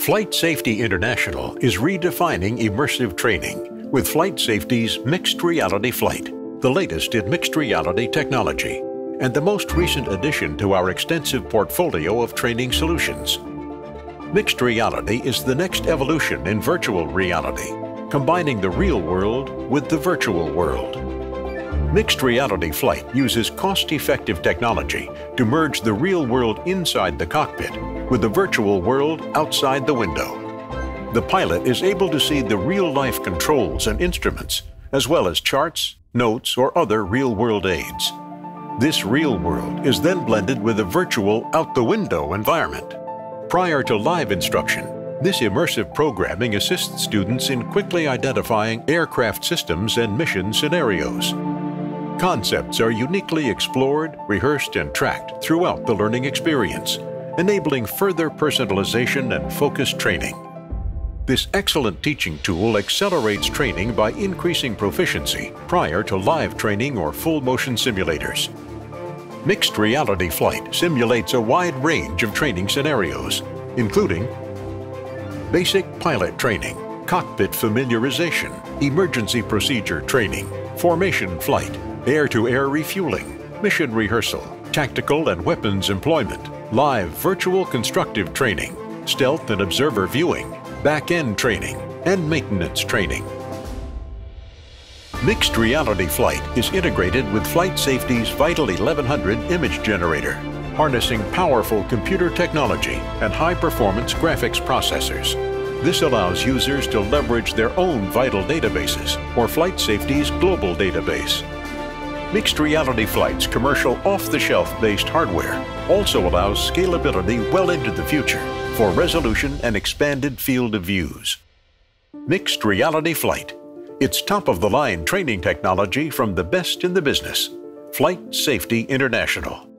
FlightSafety International is redefining immersive training with FlightSafety's Mixed Reality Flight, the latest in mixed reality technology, and the most recent addition to our extensive portfolio of training solutions. Mixed reality is the next evolution in virtual reality, combining the real world with the virtual world. Mixed reality flight uses cost-effective technology to merge the real world inside the cockpit with the virtual world outside the window. The pilot is able to see the real-life controls and instruments, as well as charts, notes, or other real-world aids. This real world is then blended with a virtual out-the-window environment. Prior to live instruction, this immersive programming assists students in quickly identifying aircraft systems and mission scenarios. Concepts are uniquely explored, rehearsed, and tracked throughout the learning experience, enabling further personalization and focused training. This excellent teaching tool accelerates training by increasing proficiency prior to live training or full motion simulators. Mixed Reality Flight simulates a wide range of training scenarios, including basic pilot training, cockpit familiarization, emergency procedure training, formation flight, air-to-air refueling, mission rehearsal, tactical and weapons employment, live virtual constructive training, stealth and observer viewing, back-end training, and maintenance training. Mixed Reality Flight is integrated with FlightSafety's Vital 1100 image generator, harnessing powerful computer technology and high-performance graphics processors. This allows users to leverage their own vital databases or FlightSafety's global database Mixed Reality Flight's commercial off-the-shelf based hardware also allows scalability well into the future for resolution and expanded field of views. Mixed Reality Flight. It's top-of-the-line training technology from the best in the business. FlightSafety International.